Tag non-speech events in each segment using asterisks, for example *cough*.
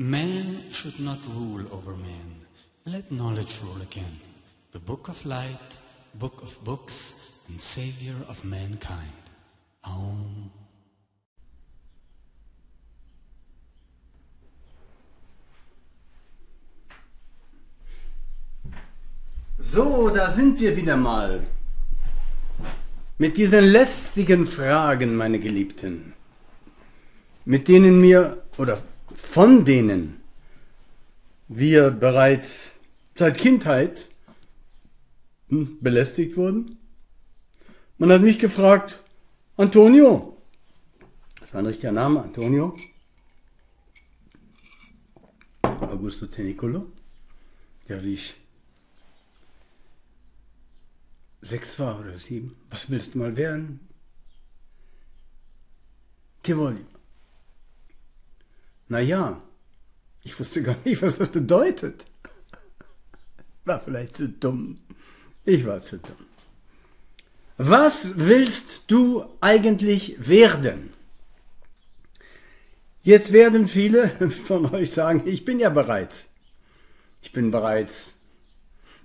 Man should not rule over man. Let knowledge rule again. The book of light, book of books, and savior of mankind. Aum. So, da sind wir wieder mal. Mit diesen lästigen Fragen, meine Geliebten. Mit denen mir, oder von denen wir bereits seit Kindheit hm, belästigt wurden. Man hat mich gefragt, Antonio, das war ein richtiger Name, Antonio, Augusto Tenicolo, ja, wie ich sechs war oder sieben. Was willst du mal werden? Che Naja, ich wusste gar nicht, was das bedeutet. War vielleicht zu dumm. Ich war zu dumm. Was willst du eigentlich werden? Jetzt werden viele *laughs* von euch sagen, ich bin ja bereits. Ich bin bereits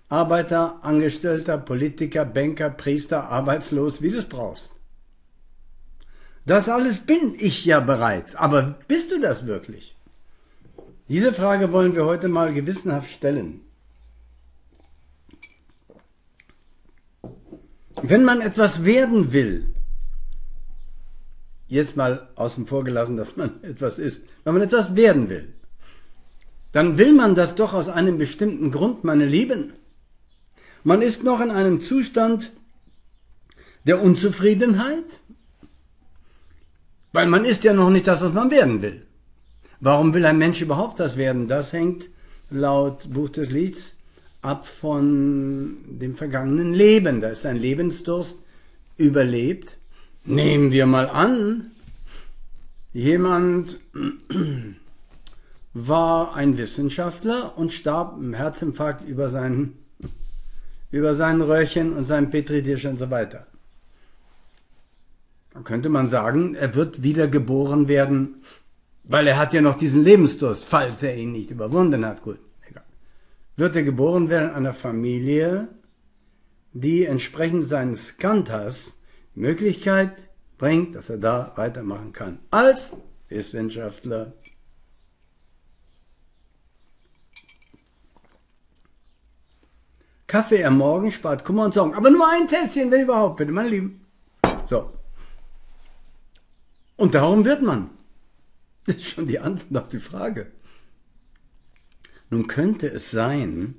Arbeiter, Angestellter, Politiker, Banker, Priester, arbeitslos, wie du es brauchst. Das alles bin ich ja bereits, aber bist du das wirklich? Diese Frage wollen wir heute mal gewissenhaft stellen. Wenn man etwas werden will, jetzt mal außen vor gelassen, dass man *laughs* etwas ist, wenn man etwas werden will, dann will man das doch aus einem bestimmten Grund, meine Lieben. Man ist noch in einem Zustand der Unzufriedenheit, weil man ist ja noch nicht das, was man werden will. Warum will ein Mensch überhaupt das werden? Das hängt laut Buch des Lieds ab von dem vergangenen Leben. Da ist ein Lebensdurst überlebt. Nehmen wir mal an, jemand *clears throat* war ein Wissenschaftler und starb im Herzinfarkt über seinen über sein Röhrchen und sein Petridisch und so weiter. Da könnte man sagen, er wird wieder geboren werden, weil er hat ja noch diesen Lebensdurst, falls er ihn nicht überwunden hat. Gut, egal. Wird er geboren werden in einer Familie, die entsprechend seines Kantas Möglichkeit bringt, dass er da weitermachen kann. Als Wissenschaftler, Kaffee am Morgen spart Kummer und Sorgen. Aber nur ein Tässchen, wenn überhaupt, bitte, meine Lieben. So. Und darum wird man. *laughs* Das ist schon die Antwort auf die Frage. Nun könnte es sein,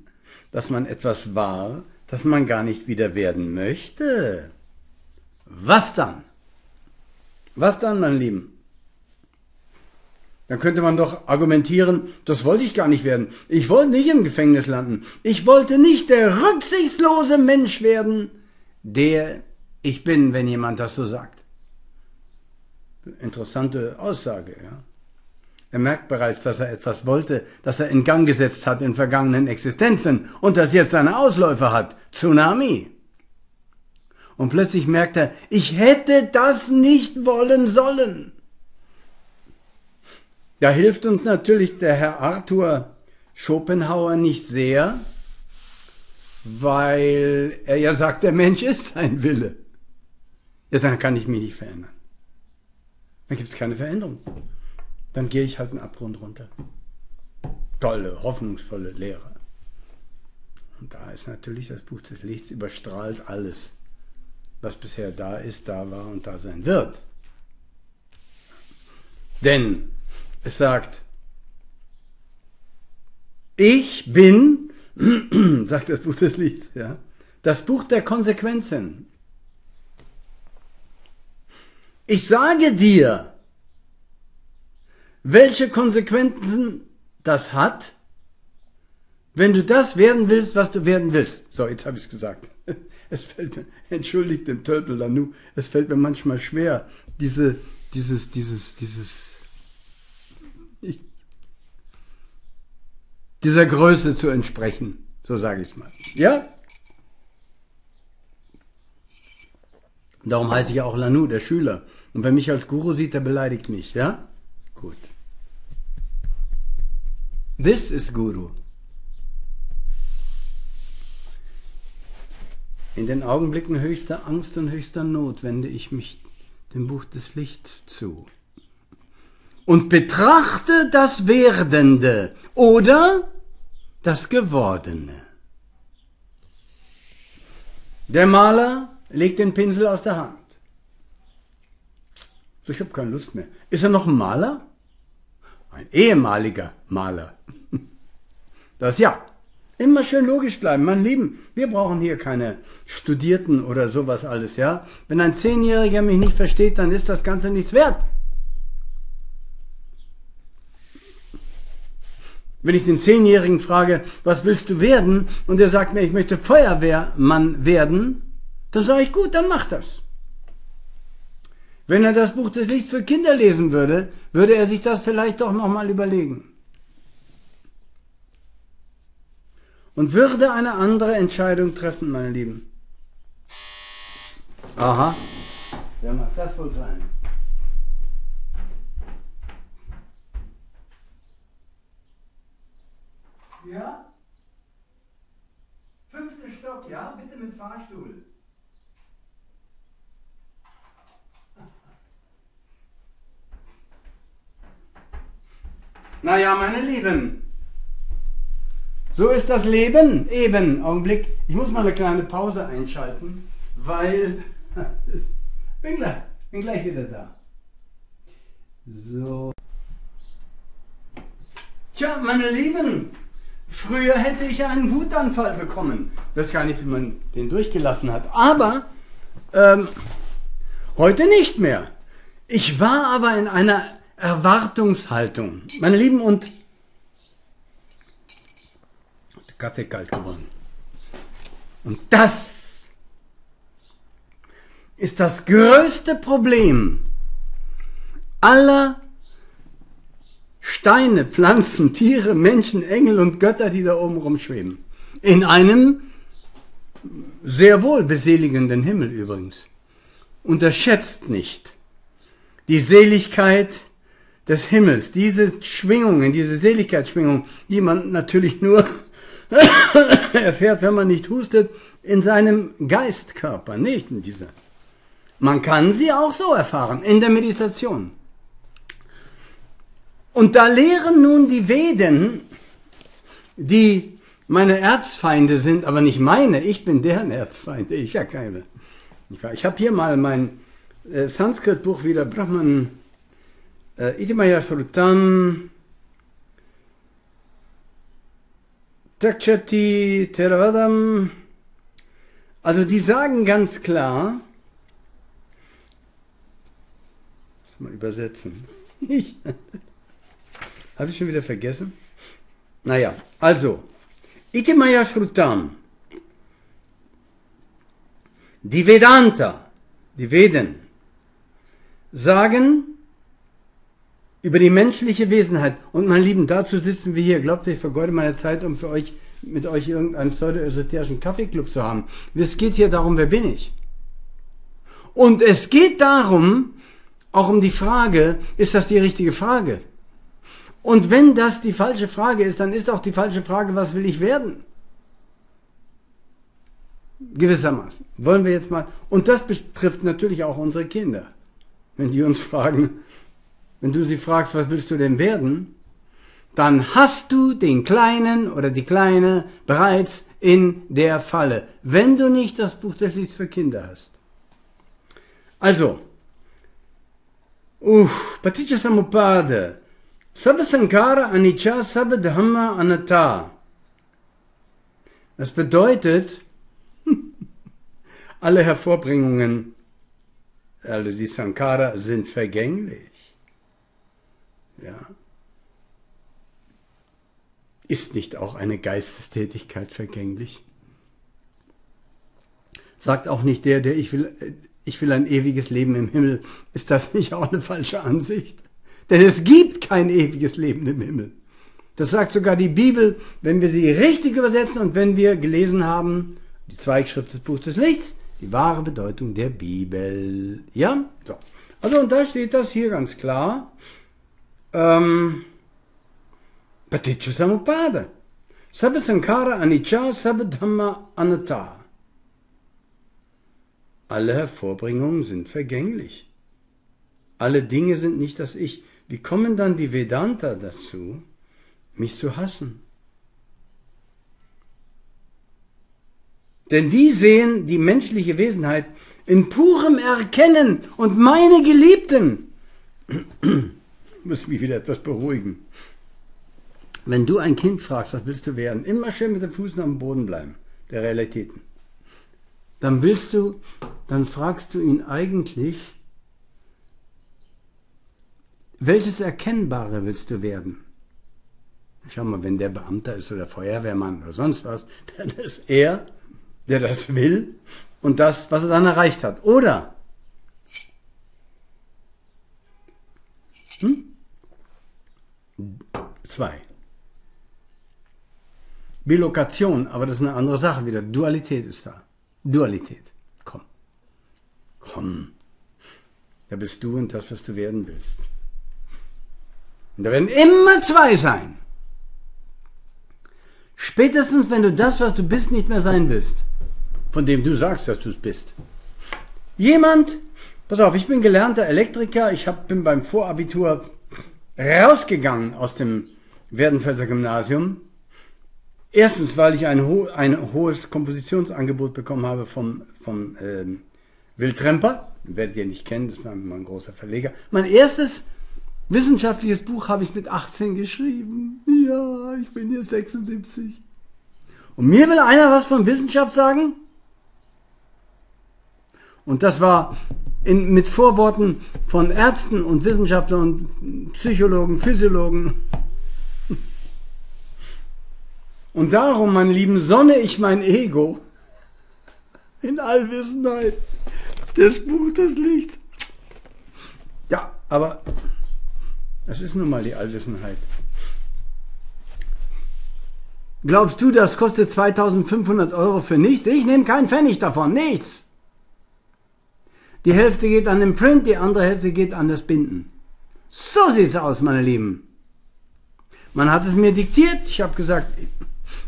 dass man etwas war, das man gar nicht wieder werden möchte. Was dann? Was dann, mein Lieben? Dann könnte man doch argumentieren, das wollte ich gar nicht werden. Ich wollte nicht im Gefängnis landen. Ich wollte nicht der rücksichtslose Mensch werden, der ich bin, wenn jemand das so sagt. Interessante Aussage, ja. Er merkt bereits, dass er etwas wollte, das er in Gang gesetzt hat in vergangenen Existenzen und das jetzt seine Ausläufer hat. Tsunami. Und plötzlich merkt er, ich hätte das nicht wollen sollen. Da hilft uns natürlich der Herr Arthur Schopenhauer nicht sehr, weil er ja sagt, der Mensch ist sein Wille. Ja, dann kann ich mich nicht verändern. Dann gibt es keine Veränderung. Dann gehe ich halt einen Abgrund runter. Tolle, hoffnungsvolle Lehre. Und da ist natürlich das Buch des Lichts überstrahlt alles, was bisher da ist, da war und da sein wird. Denn es sagt, ich bin, *clears throat* sagt das Buch des Lichts, ja, das Buch der Konsequenzen. Ich sage dir, welche Konsequenzen das hat, wenn du das werden willst, was du werden willst. So, jetzt habe ich es gesagt. *laughs* Es fällt mir, entschuldigt den Tölpel Lanu, es fällt mir manchmal schwer, diese, dieses, dieses, dieses dieser Größe zu entsprechen, so sage ich es mal. Ja? Darum heiße ich auch Lanu, der Schüler. Und wer mich als Guru sieht, der beleidigt mich, ja? Gut. This is Guru. In den Augenblicken höchster Angst und höchster Not wende ich mich dem Buch des Lichts zu und betrachte das Werdende oder das Gewordene. Der Maler legt den Pinsel aus der Hand. So, ich habe keine Lust mehr. Ist er noch ein Maler? Ein ehemaliger Maler. *laughs* Das ja. Immer schön logisch bleiben, mein Lieben. Wir brauchen hier keine Studierten oder sowas alles, ja. Wenn ein Zehnjähriger mich nicht versteht, dann ist das Ganze nichts wert. Wenn ich den Zehnjährigen frage, was willst du werden? Und er sagt mir, ich möchte Feuerwehrmann werden, dann sage ich, gut, dann mach das. Wenn er das Buch des Lichts für Kinder lesen würde, würde er sich das vielleicht doch nochmal überlegen. und würde eine andere Entscheidung treffen, meine Lieben. Aha, wer mag das wohl sein? Ja? Fünfter Stock, ja? Bitte mit Fahrstuhl. Naja, meine Lieben, so ist das Leben eben. Augenblick. Ich muss mal eine kleine Pause einschalten, weil *laughs* bin gleich, bin gleich wieder da. So. Tja, meine Lieben, früher hätte ich einen Wutanfall bekommen. Das gar nicht, wie man den durchgelassen hat. Aber ähm, heute nicht mehr. Ich war aber in einer Erwartungshaltung. Meine Lieben, und Kaffee kalt geworden. Und das ist das größte Problem aller Steine, Pflanzen, Tiere, Menschen, Engel und Götter, die da oben rumschweben. In einem sehr wohl beseligenden Himmel übrigens. Unterschätzt nicht die Seligkeit des Himmels, diese Schwingungen, diese Seligkeitsschwingungen, die man natürlich nur *coughs* erfährt, wenn man nicht hustet, in seinem Geistkörper, nicht in dieser. Man kann sie auch so erfahren, in der Meditation. Und da lehren nun die Veden, die meine Erzfeinde sind, aber nicht meine, ich bin deren Erzfeind, ich ja keine. Ich habe hier mal mein äh, Sanskrit-Buch wieder, Brahman, äh, Idimaya Shrutam, Takshati Theravadam. Also die sagen ganz klar, mal übersetzen. *laughs* Habe ich schon wieder vergessen? Naja, also, Itimaya Shrutam, die Vedanta, die Veden, sagen, über die menschliche Wesenheit. Und mein Lieben, dazu sitzen wir hier. Glaubt ihr, ich vergeude meine Zeit, um für euch, mit euch irgendeinen pseudo-esoterischen Kaffeeclub zu haben. Es geht hier darum, wer bin ich? Und es geht darum, auch um die Frage, ist das die richtige Frage? Und wenn das die falsche Frage ist, dann ist auch die falsche Frage, was will ich werden? Gewissermaßen. Wollen wir jetzt mal, und das betrifft natürlich auch unsere Kinder. Wenn die uns fragen, wenn du sie fragst, was willst du denn werden, dann hast du den Kleinen oder die Kleine bereits in der Falle, wenn du nicht das Buch des Lieds für Kinder hast. Also, uff, Paticca Samuppada, Sabha Sankara Anicca Sabha Dhamma Anatta. Das bedeutet, *laughs* alle Hervorbringungen, also die Sankara sind vergänglich. Ja. Ist nicht auch eine Geistestätigkeit vergänglich? Sagt auch nicht der, der ich will, ich will ein ewiges Leben im Himmel. Ist das nicht auch eine falsche Ansicht? Denn es gibt kein ewiges Leben im Himmel. Das sagt sogar die Bibel, wenn wir sie richtig übersetzen und wenn wir gelesen haben, die Zweigschrift des Buches des Lichts, die wahre Bedeutung der Bibel. Ja? So. Also, und da steht das hier ganz klar. Ähm, Paticca Samuppada. Sabha Sankara Anicca, Sabha Dhamma Anatta. Alle Hervorbringungen sind vergänglich. Alle Dinge sind nicht das Ich. Wie kommen dann die Vedanta dazu, mich zu hassen? Denn die sehen die menschliche Wesenheit in purem Erkennen und meine Geliebten. Ich muss mich wieder etwas beruhigen. Wenn du ein Kind fragst, was willst du werden, immer schön mit den Füßen am Boden bleiben, der Realitäten. Dann willst du, dann fragst du ihn eigentlich, welches Erkennbare willst du werden? Schau mal, wenn der Beamter ist oder Feuerwehrmann oder sonst was, *laughs* dann ist er, der das will und das, was er dann erreicht hat. Oder hm? Zwei. Bilokation, aber das ist eine andere Sache wieder. Dualität ist da. Dualität. Komm. Komm. Da bist du und das, was du werden willst. Und da werden immer zwei sein. Spätestens, wenn du das, was du bist, nicht mehr sein willst. Von dem du sagst, dass du es bist. Jemand, pass auf, ich bin gelernter Elektriker, ich hab, bin beim Vorabitur rausgegangen aus dem Werdenfelser Gymnasium. Erstens, weil ich ein, ho ein hohes Kompositionsangebot bekommen habe vom, vom ähm, Wildtremper. Werdet ihr nicht kennen, das war ein großer Verleger. Mein erstes wissenschaftliches Buch habe ich mit 18 geschrieben. Ja, ich bin hier 76. Und mir will einer was von Wissenschaft sagen? Und das war in, mit Vorworten von Ärzten und Wissenschaftlern und Psychologen, Physiologen. Und darum, mein Lieben, sonne ich mein Ego in Allwissenheit. Das Buch des Lichts. Ja, aber das ist nun mal die Allwissenheit. Glaubst du, das kostet 2500 Euro für nichts? Ich nehme keinen Pfennig davon, nichts. Die Hälfte geht an den Print, die andere Hälfte geht an das Binden. So sieht's aus, meine Lieben. Man hat es mir diktiert, ich habe gesagt,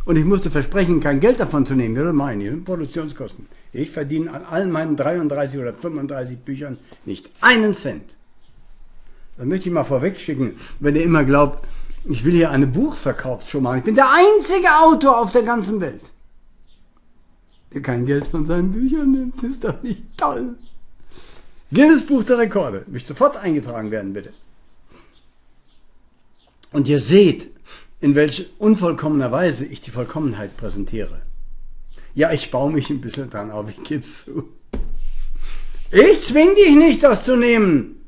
und ich musste versprechen, kein Geld davon zu nehmen. Würde meine Produktionskosten. Ich verdiene an allen meinen 33 oder 35 Büchern nicht einen Cent. Das möchte ich mal vorwegschicken, wenn ihr immer glaubt, ich will hier eine Buchverkaufsshow machen. Ich bin der einzige Autor auf der ganzen Welt, der kein Geld von seinen Büchern nimmt. Ist doch nicht toll. Guinness Buch der Rekorde. Möchte sofort eingetragen werden, bitte. Und ihr seht, in welch unvollkommener Weise ich die Vollkommenheit präsentiere. Ja, ich baue mich ein bisschen dran auf, ich gebe zu. Ich zwing dich nicht, das zu nehmen.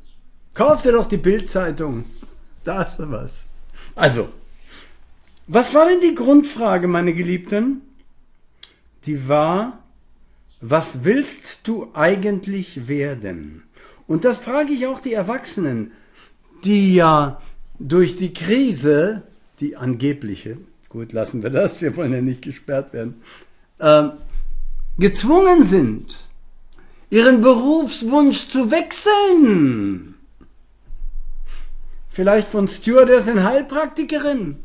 Kauf dir doch die Bildzeitung. Da hast du was. Also, was war denn die Grundfrage, meine Geliebten? Die war, was willst du eigentlich werden? Und das frage ich auch die Erwachsenen, die ja durch die Krise, die angebliche, gut, lassen wir das, wir wollen ja nicht gesperrt werden, äh, gezwungen sind, ihren Berufswunsch zu wechseln. Vielleicht von Stewardess in Heilpraktikerin.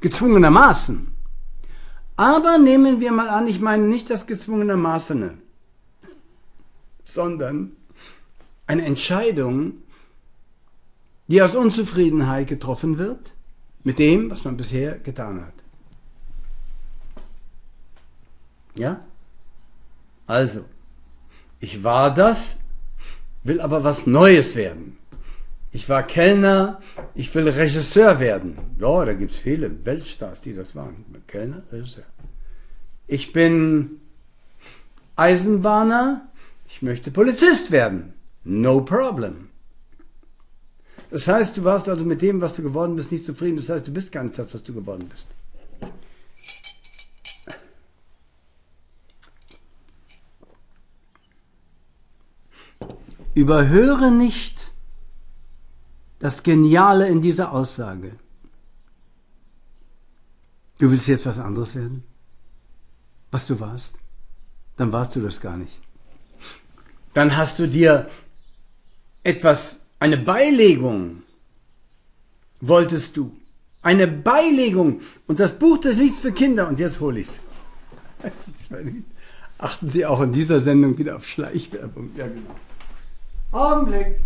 Gezwungenermaßen. Aber nehmen wir mal an, ich meine nicht das gezwungenermaßene, sondern eine Entscheidung, die aus Unzufriedenheit getroffen wird mit dem, was man bisher getan hat. Ja? Also, ich war das, will aber was Neues werden. Ich war Kellner, ich will Regisseur werden. Ja, da gibt's viele Weltstars, die das waren. Kellner, Regisseur. Ich bin Eisenbahner, ich möchte Polizist werden. No problem. Das heißt, du warst also mit dem, was du geworden bist, nicht zufrieden. Das heißt, du bist gar nicht das, was du geworden bist. Überhöre nicht das Geniale in dieser Aussage. Du willst jetzt was anderes werden? Was du warst? Dann warst du das gar nicht. Dann hast du dir etwas, eine Beilegung wolltest du. Eine Beilegung. Und das Buch des Lichts für Kinder. Und jetzt hole ich's. *laughs* Achten Sie auch in dieser Sendung wieder auf Schleichwerbung. Ja, genau. Augenblick.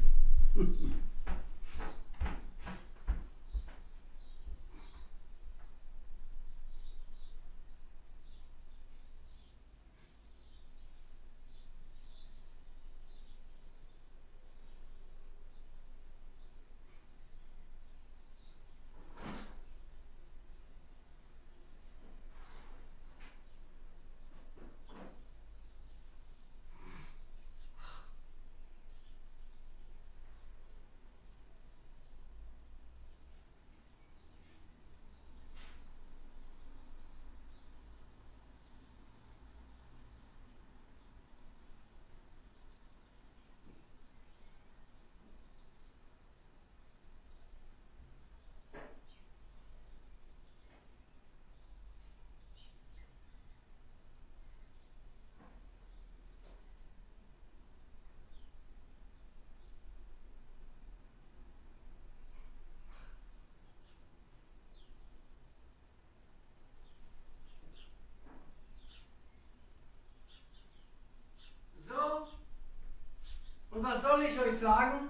Und was soll ich sagen?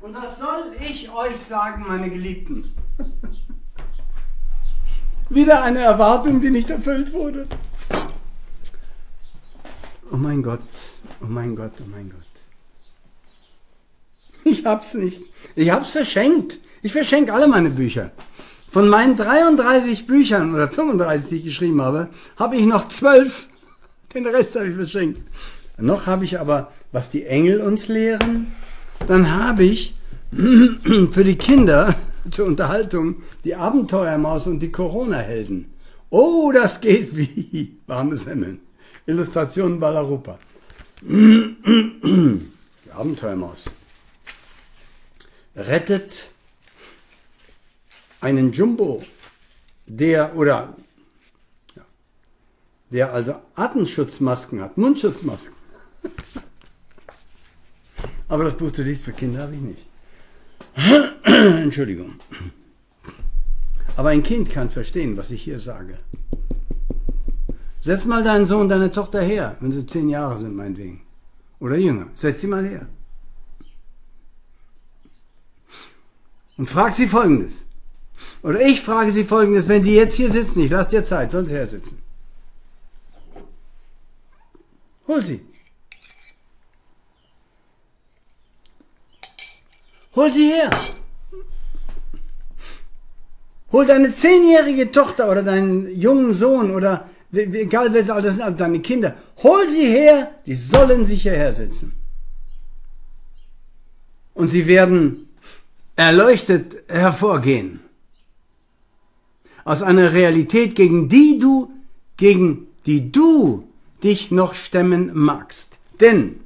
Und was soll ich euch sagen, meine Geliebten? *laughs* Wieder eine Erwartung, die nicht erfüllt wurde. Oh mein Gott, oh mein Gott, oh mein Gott. Ich hab's nicht. Ich hab's verschenkt. Ich verschenke alle meine Bücher. Von meinen 33 Büchern oder 35, die ich geschrieben habe, habe ich noch 12. Den Rest habe ich verschenkt. Noch habe ich aber was die Engel uns lehren, dann habe ich *clears throat* für die Kinder *laughs* zur Unterhaltung die Abenteuermaus und die Corona-Helden. Oh, das geht wie *laughs* warmes Semmeln. Illustration Ballarupa. *clears throat* Die Abenteuermaus rettet einen Jumbo, der oder der also Atemschutzmasken hat, Mundschutzmasken. *laughs* Aber das Buch des Lichts für Kinder habe ich nicht. *clears throat* Entschuldigung. Aber ein Kind kann verstehen, was ich hier sage. Setz mal deinen Sohn, deine Tochter her, wenn sie zehn Jahre sind, meinetwegen. Oder jünger. Setz sie mal her. Und frag sie folgendes. Oder ich frage sie folgendes, wenn die jetzt hier sitzen, ich lasse dir Zeit, sie her sitzen. Hol sie. Hol sie her. Hol deine zehnjährige Tochter oder deinen jungen Sohn oder egal wer Alter sind, also deine Kinder. Hol sie her, die sollen sich hierher sitzen. Und sie werden erleuchtet hervorgehen. Aus einer Realität, gegen die du, gegen die du dich noch stemmen magst. Denn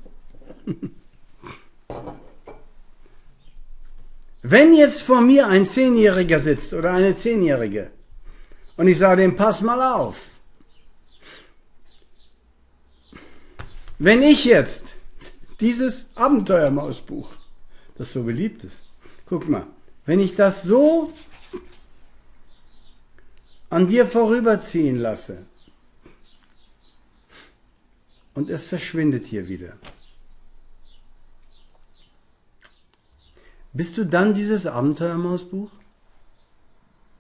Wenn jetzt vor mir ein Zehnjähriger sitzt oder eine Zehnjährige und ich sage dem, pass mal auf. Wenn ich jetzt dieses Abenteuermausbuch, das so beliebt ist, guck mal, wenn ich das so an dir vorüberziehen lasse und es verschwindet hier wieder, Bist du dann dieses Abenteuermausbuch?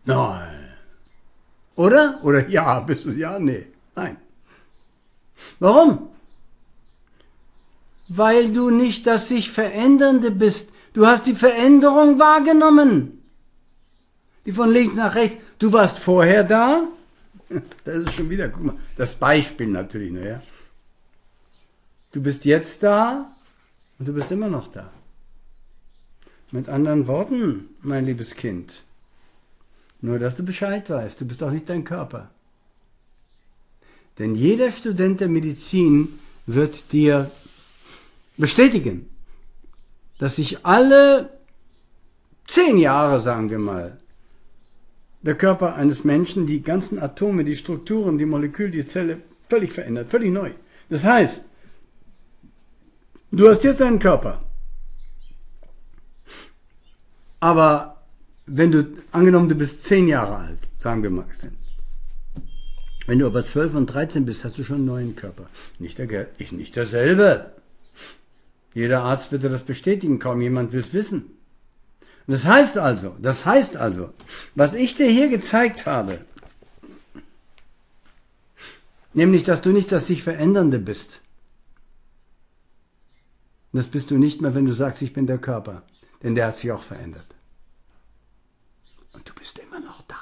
Nein. Oder? Oder ja, bist du ja? Nee. Nein. Warum? Weil du nicht das sich Verändernde bist. Du hast die Veränderung wahrgenommen. Die von links nach rechts. Du warst vorher da. Das ist schon wieder, guck mal, das Beispiel natürlich, naja. Du bist jetzt da und du bist immer noch da. Mit anderen Worten, mein liebes Kind, nur dass du Bescheid weißt, du bist auch nicht dein Körper. Denn jeder Student der Medizin wird dir bestätigen, dass sich alle zehn Jahre, sagen wir mal, der Körper eines Menschen, die ganzen Atome, die Strukturen, die Moleküle, die Zelle völlig verändert, völlig neu. Das heißt, du hast jetzt einen Körper. Aber wenn du, angenommen du bist zehn Jahre alt, sagen wir mal, wenn du aber zwölf und dreizehn bist, hast du schon einen neuen Körper. Nicht, der, ich, nicht derselbe. Jeder Arzt wird das bestätigen, kaum jemand will es wissen. das heißt also, das heißt also, was ich dir hier gezeigt habe, nämlich, dass du nicht das sich Verändernde bist. Das bist du nicht mehr, wenn du sagst, ich bin der Körper, denn der hat sich auch verändert. Und du bist immer noch da.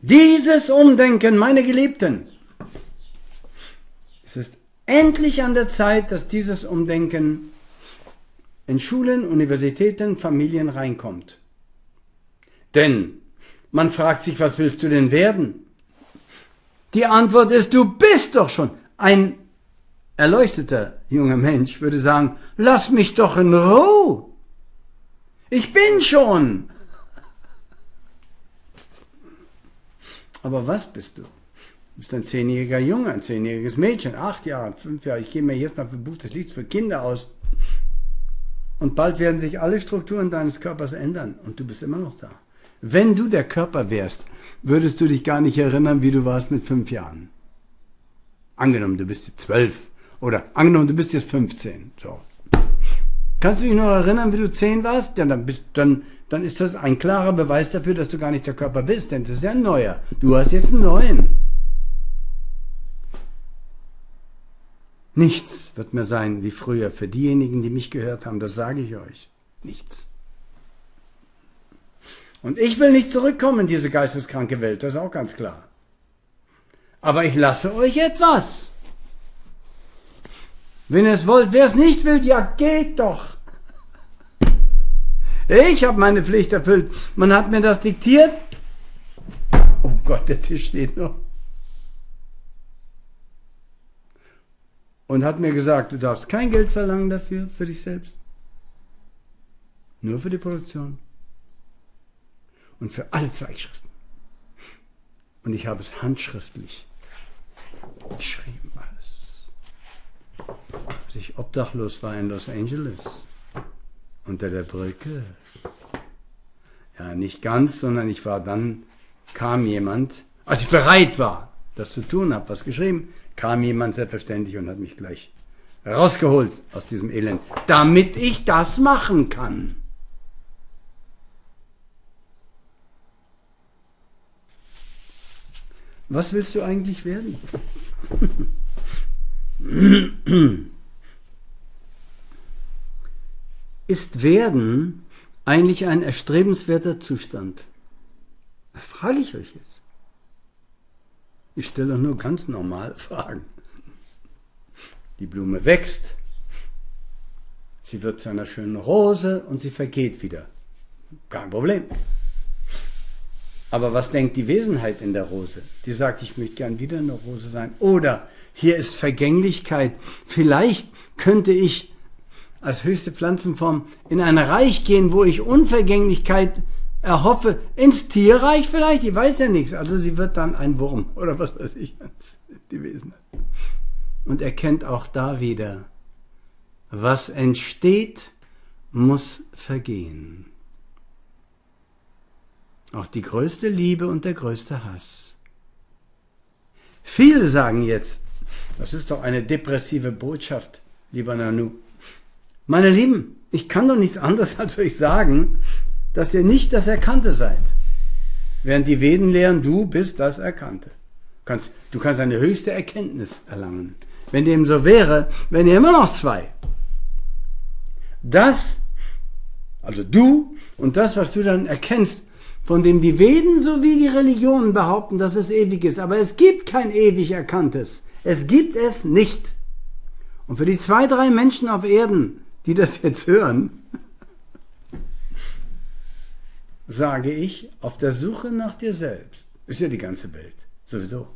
Dieses Umdenken, meine Geliebten, es ist endlich an der Zeit, dass dieses Umdenken in Schulen, Universitäten, Familien reinkommt. Denn man fragt sich, was willst du denn werden? Die Antwort ist, du bist doch schon. Ein erleuchteter junger Mensch würde sagen, lass mich doch in Ruhe. Ich bin schon. Aber was bist du? Du bist ein zehnjähriger Junge, ein zehnjähriges Mädchen, acht Jahre, fünf Jahre. Ich gehe mir jetzt mal für Buch des Lichts für Kinder aus. Und bald werden sich alle Strukturen deines Körpers ändern und du bist immer noch da. Wenn du der Körper wärst, würdest du dich gar nicht erinnern, wie du warst mit fünf Jahren. Angenommen, du bist zwölf oder angenommen, du bist jetzt 15. So. Kannst du dich noch erinnern, wie du zehn warst? Ja, dann bist, dann dann ist das ein klarer Beweis dafür, dass du gar nicht der Körper bist, denn das ist ja ein neuer. Du hast jetzt einen neuen. Nichts wird mehr sein wie früher. Für diejenigen, die mich gehört haben, das sage ich euch. Nichts. Und ich will nicht zurückkommen in diese geisteskranke Welt, das ist auch ganz klar. Aber ich lasse euch etwas. Wenn ihr es wollt, wer es nicht will, ja geht doch. Ich habe meine Pflicht erfüllt. Man hat mir das diktiert. Oh Gott, der Tisch steht noch. Und hat mir gesagt, du darfst kein Geld verlangen dafür, für dich selbst. Nur für die Produktion. Und für alle Zeitschriften. Und ich habe es handschriftlich geschrieben. Als ich obdachlos war in Los Angeles unter der Brücke. Ja, nicht ganz, sondern ich war dann, kam jemand, als ich bereit war, das zu tun, habe was geschrieben, kam jemand selbstverständlich und hat mich gleich rausgeholt aus diesem Elend, damit ich das machen kann. Was willst du eigentlich werden? *clears throat* *clears throat* Ist Werden eigentlich ein erstrebenswerter Zustand? Das frage ich euch jetzt. Ich stelle nur ganz normale Fragen. Die Blume wächst, sie wird zu einer schönen Rose und sie vergeht wieder. Kein Problem. Aber was denkt die Wesenheit in der Rose? Die sagt, ich möchte gern wieder eine Rose sein. Oder hier ist Vergänglichkeit. Vielleicht könnte ich als höchste Pflanzenform in ein Reich gehen, wo ich Unvergänglichkeit erhoffe, ins Tierreich vielleicht, ich weiß ja nichts. Also sie wird dann ein Wurm oder was weiß ich, die Wesen. Und erkennt auch da wieder, was entsteht, muss vergehen. Auch die größte Liebe und der größte Hass. Viele sagen jetzt, das ist doch eine depressive Botschaft, lieber Nanu. Meine Lieben, ich kann doch nichts anderes *laughs* als euch sagen, dass ihr nicht das Erkannte seid. Während die Veden lehren, du bist das Erkannte. Du kannst, du kannst eine höchste Erkenntnis erlangen. Wenn dem so wäre, wären ihr immer noch zwei. Das, also du und das, was du dann erkennst, von dem die Veden sowie die Religionen behaupten, dass es ewig ist. Aber es gibt kein ewig Erkanntes. Es gibt es nicht. Und für die zwei, drei Menschen auf Erden, die das jetzt hören, sage ich, auf der Suche nach dir selbst, ist ja die ganze Welt, sowieso.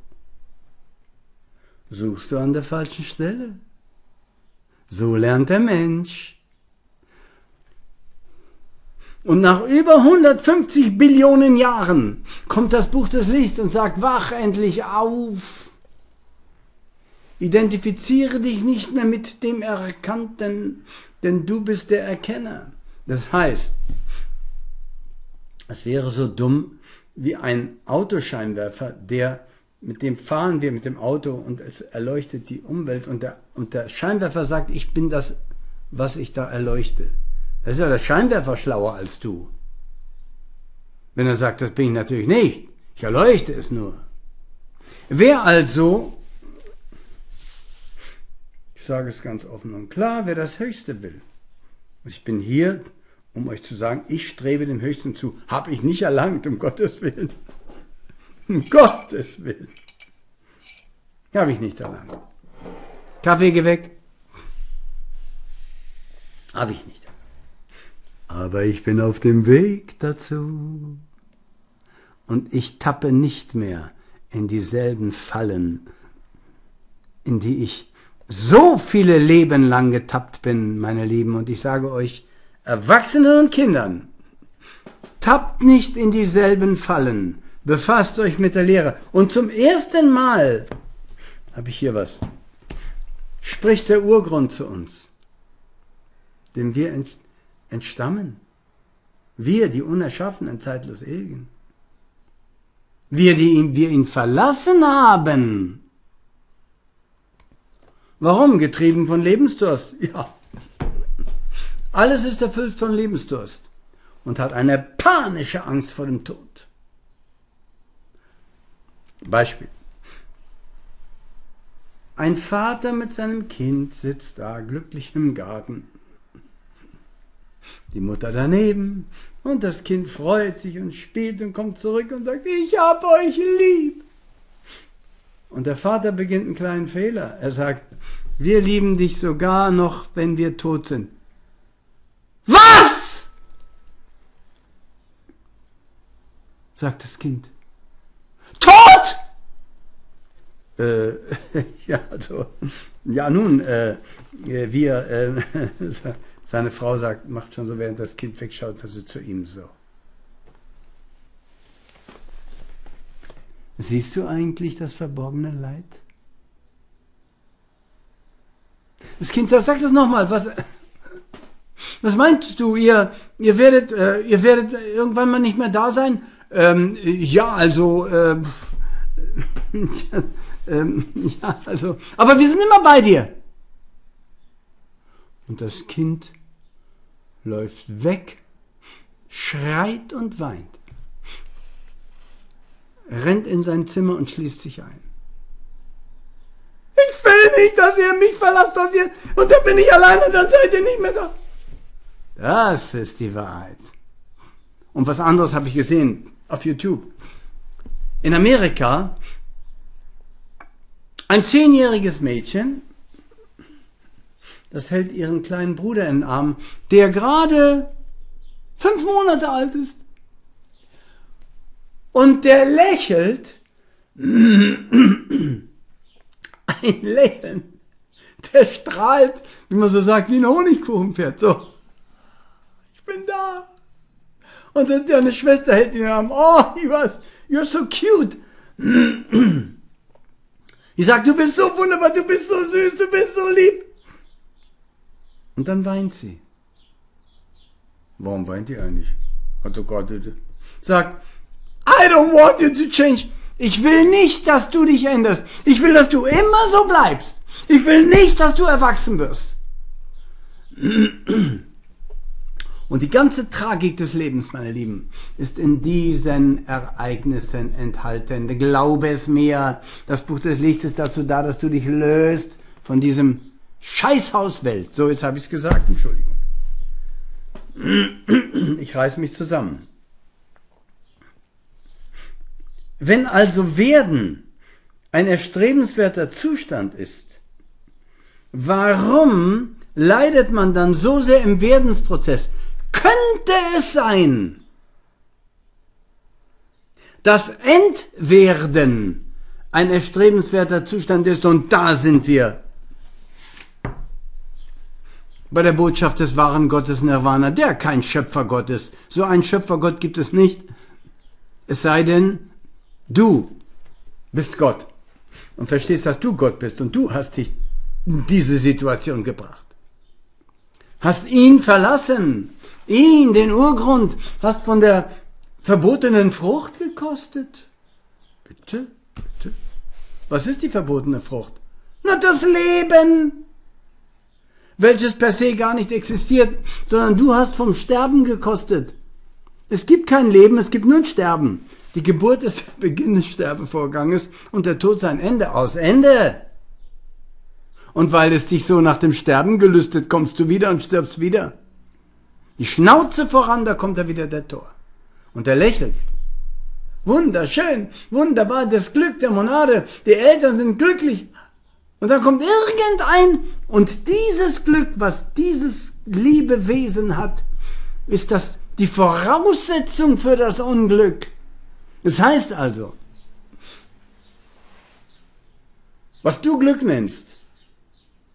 Suchst du an der falschen Stelle? So lernt der Mensch. Und nach über 150 Billionen Jahren kommt das Buch des Lichts und sagt, wach endlich auf. Identifiziere dich nicht mehr mit dem Erkannten, denn du bist der Erkenner. Das heißt, Es wäre so dumm wie ein Autoscheinwerfer, der mit dem fahren wir mit dem Auto und es erleuchtet die Umwelt und der, und der Scheinwerfer sagt, ich bin das, was ich da erleuchte. Das ist ja der Scheinwerfer schlauer als du. Wenn er sagt, das bin ich natürlich nicht, ich erleuchte es nur. Wer also, sage es ganz offen und klar, wer das Höchste will, und ich bin hier, um euch zu sagen, ich strebe dem Höchsten zu, habe ich nicht erlangt, um Gottes Willen. *laughs* Um Gottes Willen. Habe ich nicht erlangt. Kaffee geh weg. Habe ich nicht. Aber ich bin auf dem Weg dazu. Und ich tappe nicht mehr in dieselben Fallen, in die ich so viele Leben lang getappt bin, meine Lieben. Und ich sage euch, Erwachsenen und Kindern, tappt nicht in dieselben Fallen. Befasst euch mit der Lehre. Und zum ersten Mal habe ich hier was. Spricht der Urgrund zu uns, dem wir entstammen. Wir, die Unerschaffenen, zeitlos Ewigen. Wir, die ihn, wir ihn verlassen haben. Warum? Getrieben von Lebensdurst. *laughs* Ja. Alles ist erfüllt von Lebensdurst und hat eine panische Angst vor dem Tod. Beispiel. Ein Vater mit seinem Kind sitzt da glücklich im Garten. Die Mutter daneben und das Kind freut sich und spielt und kommt zurück und sagt, ich hab euch lieb. Und der Vater beginnt einen kleinen Fehler. Er sagt, wir lieben dich sogar noch, wenn wir tot sind. Was? sagt das Kind. Tot! Äh, *laughs* ja, also, ja nun, äh, wir, äh, *laughs* seine Frau sagt, macht schon so, während das Kind wegschaut, also zu ihm so. Siehst du eigentlich das verborgene Leid? Das Kind sagt, sag das nochmal, was, was meinst du, ihr, ihr werdet, äh, ihr werdet irgendwann mal nicht mehr da sein? Ähm, ja, also, äh, *laughs* ähm, ja, also, aber wir sind immer bei dir. Und das Kind läuft weg, schreit und weint, rennt in sein Zimmer und schließt sich ein. Ich will nicht, dass ihr mich verlasst, dass ihr, und dann bin ich allein und dann seid ihr nicht mehr da. Das ist die Wahrheit. Und was anderes habe ich gesehen auf YouTube. In Amerika ein zehnjähriges Mädchen, das hält ihren kleinen Bruder in den Arm, der gerade fünf Monate alt ist. Und der lächelt, *clears throat* ein Lächeln, der strahlt, wie man so sagt, wie ein Honigkuchenpferd. So, ich bin da. Und dann deine Schwester hält ihn am Oh, was, you're so cute. *clears throat* Ich sag, du bist so wunderbar, du bist so süß, du bist so lieb. Und dann weint sie. Warum weint die eigentlich? Hat gerade sagt, I don't want you to change. Ich will nicht, dass du dich änderst. Ich will, dass du immer so bleibst. Ich will nicht, dass du erwachsen wirst. Und die ganze Tragik des Lebens, meine Lieben, ist in diesen Ereignissen enthalten. Glaube es mir, das Buch des Lichts ist dazu da, dass du dich löst von diesem Scheißhauswelt. So, jetzt habe ich es gesagt, Entschuldigung. Ich reiß mich zusammen. Wenn also Werden ein erstrebenswerter Zustand ist, warum leidet man dann so sehr im Werdensprozess? könnte es sein, dass Entwerden ein erstrebenswerter Zustand ist und da sind wir bei der Botschaft des wahren Gottes Nirvana, der kein Schöpfergott ist. So ein Schöpfergott gibt es nicht. Es sei denn, du bist Gott und verstehst, dass du Gott bist und du hast dich in diese Situation gebracht. Hast ihn verlassen ihn, den Urgrund, hast von der verbotenen Frucht gekostet? Bitte, bitte. Was ist die verbotene Frucht? Na, das Leben, welches per se gar nicht existiert, sondern du hast vom Sterben gekostet. Es gibt kein Leben, es gibt nur ein Sterben. Die Geburt ist der Beginn des Sterbevorganges und der Tod sein Ende aus. Ende! Und weil es dich so nach dem Sterben gelüstet, kommst du wieder und stirbst wieder. Die Schnauze voran, da kommt er wieder der Tor. Und er lächelt. Wunderschön, wunderbar, das Glück der Monade. Die Eltern sind glücklich. Und dann kommt irgendein und dieses Glück, was dieses liebe Wesen hat, ist das die Voraussetzung für das Unglück. Das heißt also, was du Glück nennst,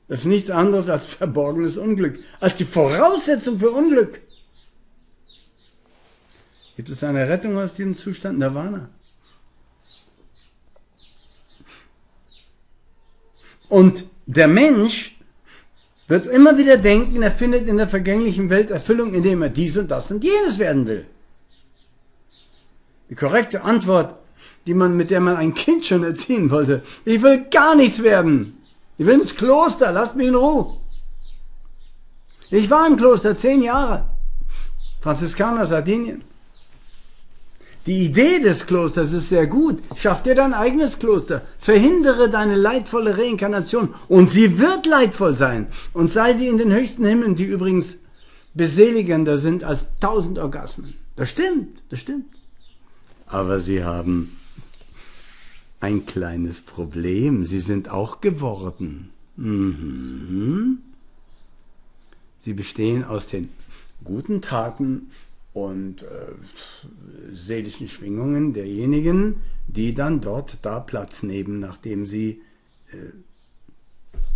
ist nichts anderes als verborgenes Unglück, als die Voraussetzung für Unglück. Gibt es eine Rettung aus diesem Zustand Nirvana? Und der Mensch wird immer wieder denken, er findet in der vergänglichen Welt Erfüllung, indem er dies und das und jenes werden will. Die korrekte Antwort, die man, mit der man ein Kind schon erziehen wollte, ich will gar nichts werden. Ich will ins Kloster, lasst mich in Ruhe. Ich war im Kloster zehn Jahre. Franziskaner Sardinien. Die Idee des Klosters ist sehr gut. Schaff dir dein eigenes Kloster. Verhindere deine leidvolle Reinkarnation. Und sie wird leidvoll sein. Und sei sie in den höchsten Himmeln, die übrigens beseligender sind als tausend Orgasmen. Das stimmt, das stimmt. Aber sie haben ein kleines Problem. Sie sind auch geworden. Mhm. Sie bestehen aus den guten Taten und äh, seelischen Schwingungen derjenigen, die dann dort da Platz nehmen, nachdem sie äh,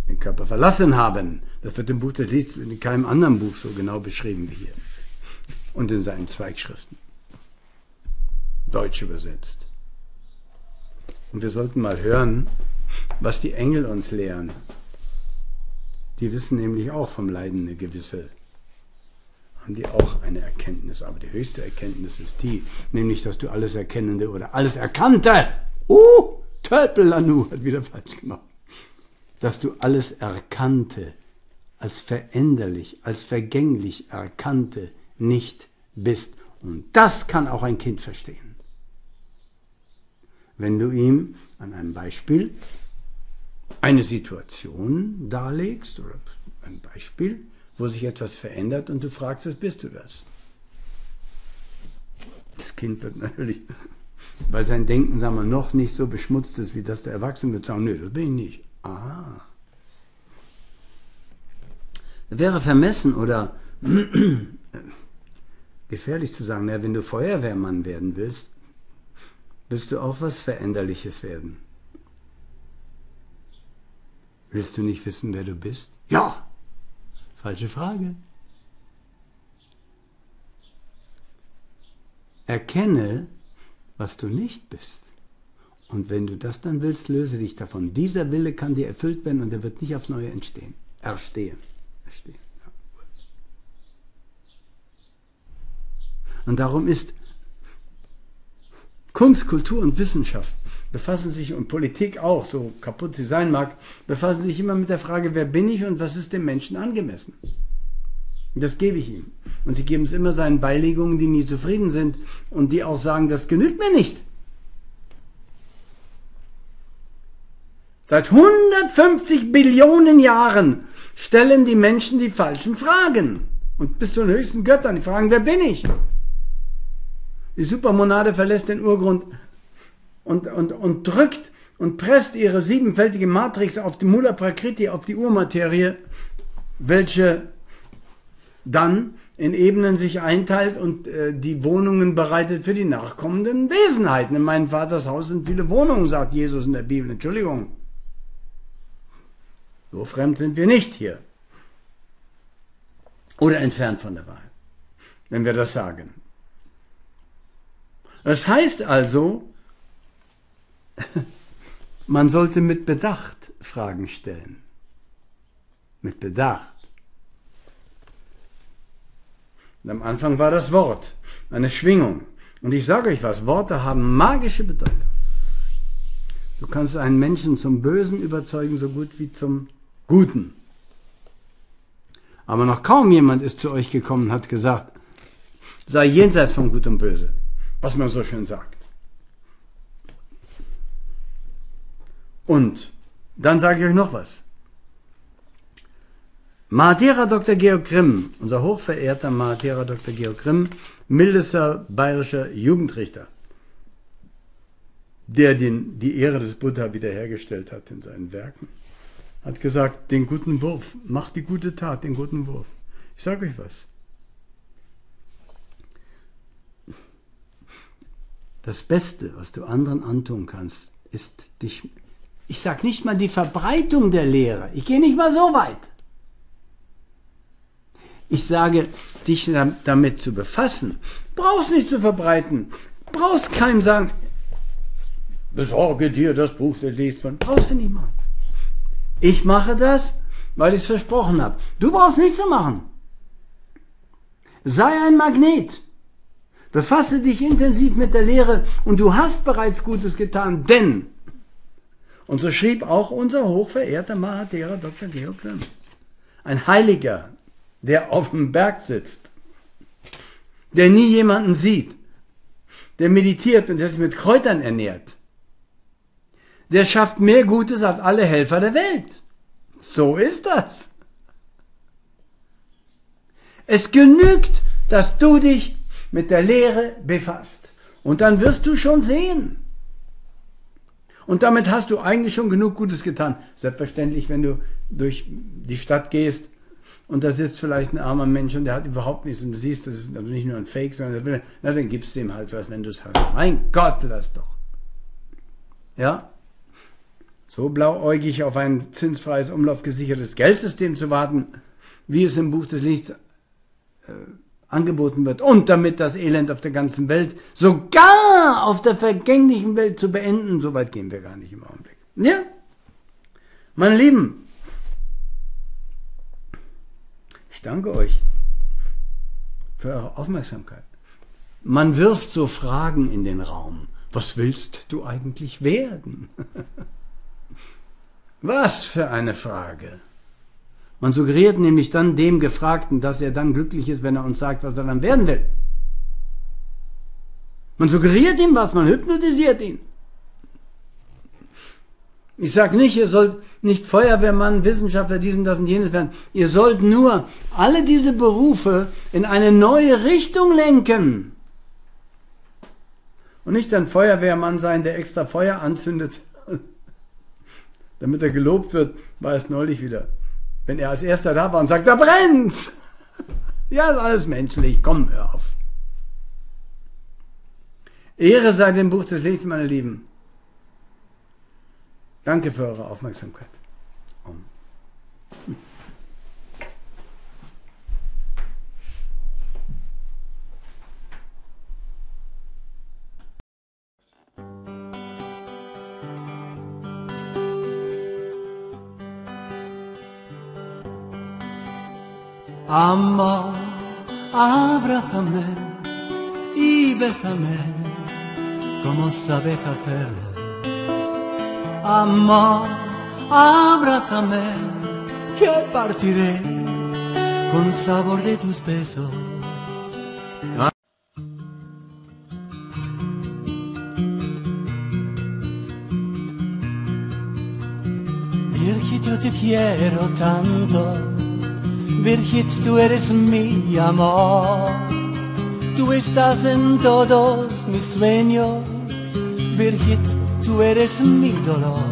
den Körper verlassen haben. Das wird im Buch des Lieds in keinem anderen Buch so genau beschrieben wie hier. Und in seinen Zweigschriften. Deutsch übersetzt. Und wir sollten mal hören, was die Engel uns lehren. Die wissen nämlich auch vom Leiden eine gewisse haben die auch eine Erkenntnis. Aber die höchste Erkenntnis ist die, nämlich, dass du alles Erkennende oder alles Erkannte, uh, Tölpel Lanu hat wieder falsch gemacht, dass du alles Erkannte als veränderlich, als vergänglich Erkannte nicht bist. Und das kann auch ein Kind verstehen. Wenn du ihm an einem Beispiel eine Situation darlegst oder ein Beispiel, wo sich etwas verändert und du fragst es, bist du das? Das Kind wird natürlich, weil sein Denken, sagen wir, noch nicht so beschmutzt ist, wie das der Erwachsene wird sagen, nö, das bin ich nicht. Aha. Wäre vermessen oder *clears throat* gefährlich zu sagen, na, wenn du Feuerwehrmann werden willst, willst du auch was Veränderliches werden. Willst du nicht wissen, wer du bist? Ja, Falsche Frage. Erkenne, was du nicht bist. Und wenn du das dann willst, löse dich davon. Dieser Wille kann dir erfüllt werden und er wird nicht aufs Neue entstehen. Erstehen. Erstehen. Ja. Und darum ist Kunst, Kultur und Wissenschaft befassen sich und Politik auch, so kaputt sie sein mag, befassen sich immer mit der Frage, wer bin ich und was ist dem Menschen angemessen. Und das gebe ich ihm. Und sie geben es immer seinen Beilegungen, die nie zufrieden sind und die auch sagen, das genügt mir nicht. Seit 150 Billionen Jahren stellen die Menschen die falschen Fragen. Und bis zu den höchsten Göttern, die fragen, wer bin ich? Die Supermonade verlässt den Urgrund und, und, und drückt und presst ihre siebenfältige Matrix auf die Mula Prakriti, auf die Urmaterie, welche dann in Ebenen sich einteilt und äh, die Wohnungen bereitet für die nachkommenden Wesenheiten. In meinem Vaters Haus sind viele Wohnungen, sagt Jesus in der Bibel. Entschuldigung. So fremd sind wir nicht hier. Oder entfernt von der Wahrheit, wenn wir das sagen. Das heißt also, *laughs* man sollte mit Bedacht Fragen stellen. Mit Bedacht. Und am Anfang war das Wort, eine Schwingung. Und ich sage euch was, Worte haben magische Bedeutung. Du kannst einen Menschen zum Bösen überzeugen, so gut wie zum Guten. Aber noch kaum jemand ist zu euch gekommen und hat gesagt, sei jenseits von Gut und Böse, was man so schön sagt. Und dann sage ich euch noch was. Mahatera Dr. Georg Grimm, unser hochverehrter Mahatera Dr. Georg Grimm, mildester bayerischer Jugendrichter, der den, die Ehre des Buddha wiederhergestellt hat in seinen Werken, hat gesagt, den guten Wurf, mach die gute Tat, den guten Wurf. Ich sage euch was. Das Beste, was du anderen antun kannst, ist dich, ich sage nicht mal die Verbreitung der Lehre, ich gehe nicht mal so weit. Ich sage, dich damit zu befassen, brauchst nicht zu verbreiten, brauchst keinem sagen, besorge dir das Buch Lebens von, brauchst du nicht machen. Ich mache das, weil ich es versprochen habe. Du brauchst nichts zu machen. Sei ein Magnet. Befasse dich intensiv mit der Lehre und du hast bereits Gutes getan, denn, und so schrieb auch unser hochverehrter Mahatera Dr. Georg Grimm, ein Heiliger, der auf dem Berg sitzt, der nie jemanden sieht, der meditiert und der sich mit Kräutern ernährt, der schafft mehr Gutes als alle Helfer der Welt. So ist das. Es genügt, dass du dich mit der Lehre befasst. Und dann wirst du schon sehen. Und damit hast du eigentlich schon genug Gutes getan. Selbstverständlich, wenn du durch die Stadt gehst und da sitzt vielleicht ein armer Mensch und der hat überhaupt nichts und du siehst, das ist also nicht nur ein Fake, sondern na, dann gibst du ihm halt was, wenn du es hast. Mein Gott, lass doch. Ja? So blauäugig auf ein zinsfreies, umlaufgesichertes Geldsystem zu warten, wie es im Buch des Lichts äh, angeboten wird. Und damit das Elend auf der ganzen Welt, sogar auf der vergänglichen Welt zu beenden, so weit gehen wir gar nicht im Augenblick. Ja? Meine Lieben, ich danke euch für eure Aufmerksamkeit. Man wirft so Fragen in den Raum. Was willst du eigentlich werden? *laughs* Was für eine Frage. Man suggeriert nämlich dann dem Gefragten, dass er dann glücklich ist, wenn er uns sagt, was er dann werden will. Man suggeriert ihm was, man hypnotisiert ihn. Ich sage nicht, ihr sollt nicht Feuerwehrmann, Wissenschaftler, diesen, das und jenes werden. Ihr sollt nur alle diese Berufe in eine neue Richtung lenken. Und nicht ein Feuerwehrmann sein, der extra Feuer anzündet, *laughs* damit er gelobt wird, war es neulich wieder. Wenn er als erster da war und sagt, da brennt! *laughs* Ja, ist alles menschlich, komm, hör auf. Ehre sei dem Buch des Lebens, meine Lieben. Danke für eure Aufmerksamkeit. Amor, abrázame y bésame como sabes hacerlo. Amor, abrázame que partiré con sabor de tus besos. Virgit, yo te quiero tanto. Virgit, tú eres mi amor. Tú estás en todos mis sueños. Virgit, tú eres mi dolor.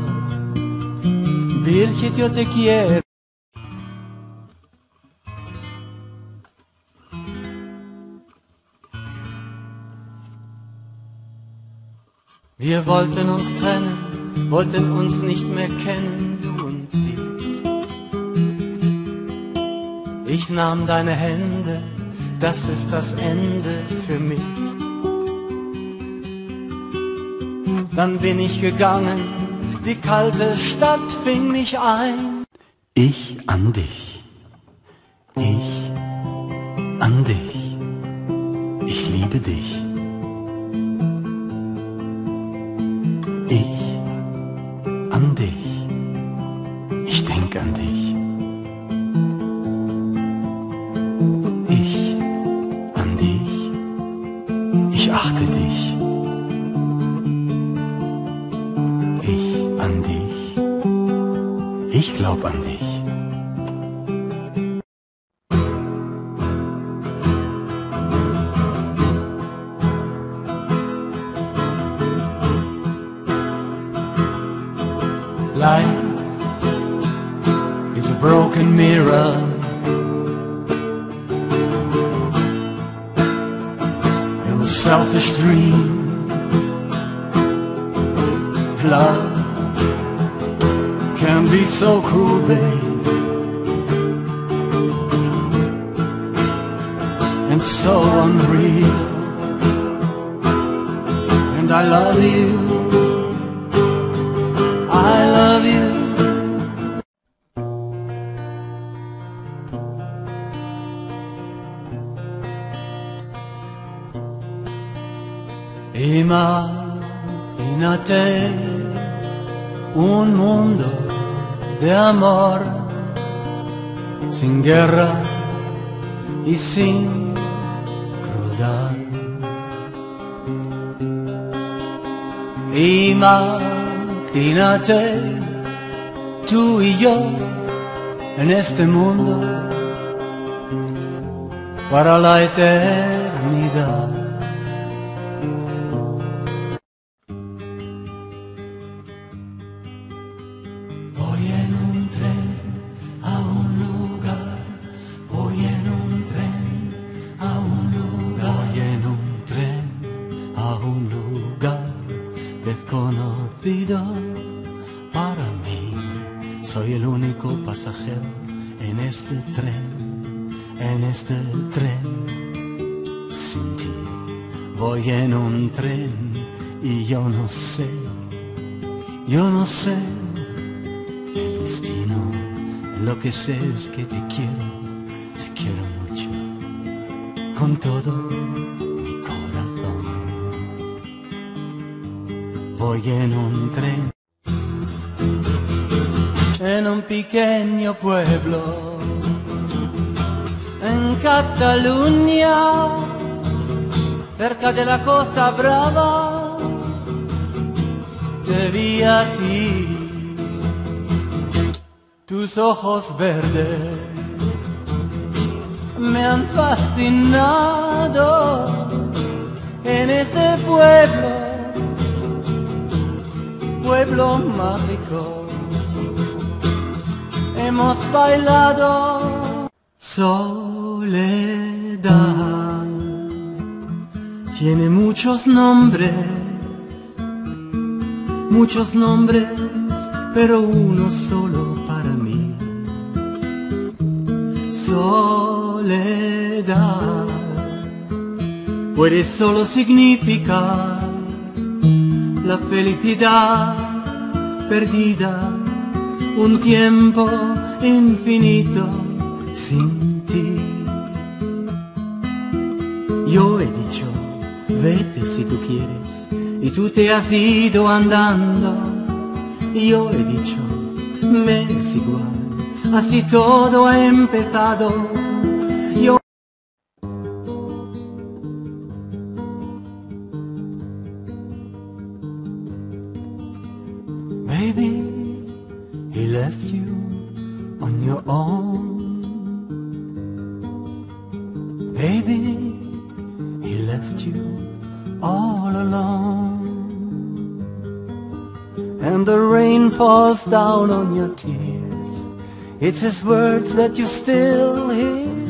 Virgit, yo te quiero. Wir wollten uns trennen, wollten uns nicht mehr kennen, ich. Nahm deine Hände, das ist das Ende für mich. Dann bin ich gegangen, die kalte Stadt fing mich ein. Ich an dich. A mirror. In was selfish dream. Love can be so cruel, babe. And so unreal. And I love you. Guerra y sin crueldad. Imagínate tú y yo en este mundo para la eternidad. En este tren, en este tren sin ti. Voy en un tren y yo no sé, yo no sé el destino. Lo que sé es que te quiero, te quiero mucho, con todo mi corazón. Voy en un tren, pequeño pueblo, en Cataluña, cerca de la Costa Brava, te vi a ti. Tus ojos verdes me han fascinado. En este pueblo, pueblo mágico. Hemos bailado soledad. Tiene muchos nombres, muchos nombres, pero uno solo para mí. Soledad puede solo significar la felicidad perdida, un tiempo infinito sin ti. Yo he dicho, vete si tú quieres, y tú te has ido andando. Yo he dicho, me es igual, así todo ha empezado. Down on your tears. It's his words that you still hear.